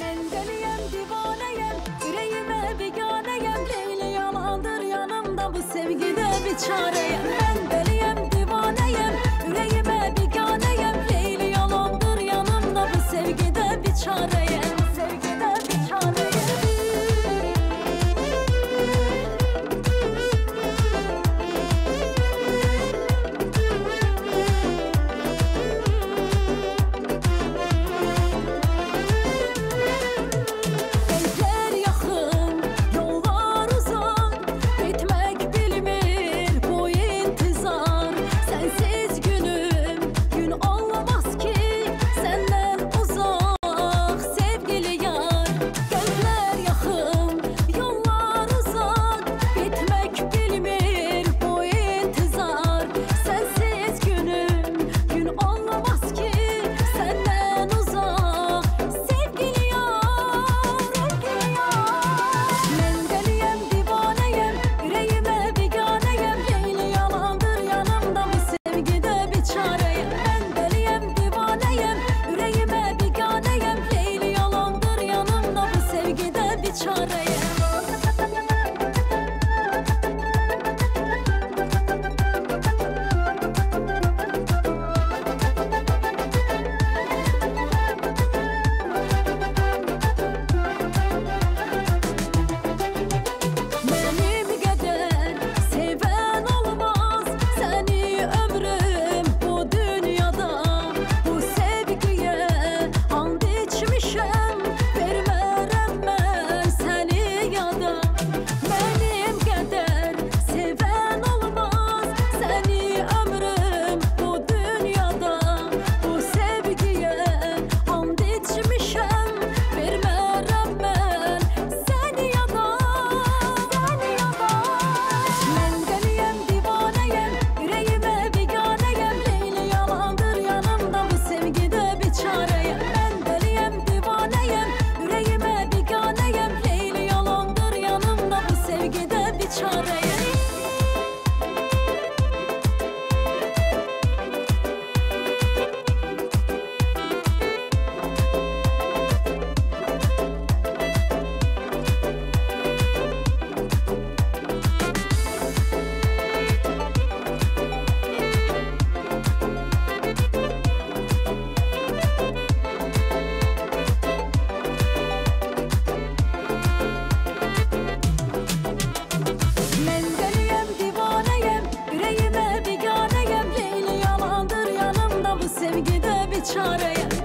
Ben deliyem divaneyem Yüreğime bir biganeyem Leyleyim andır yanımda bu sevgide bir çareyem 错对 çareye.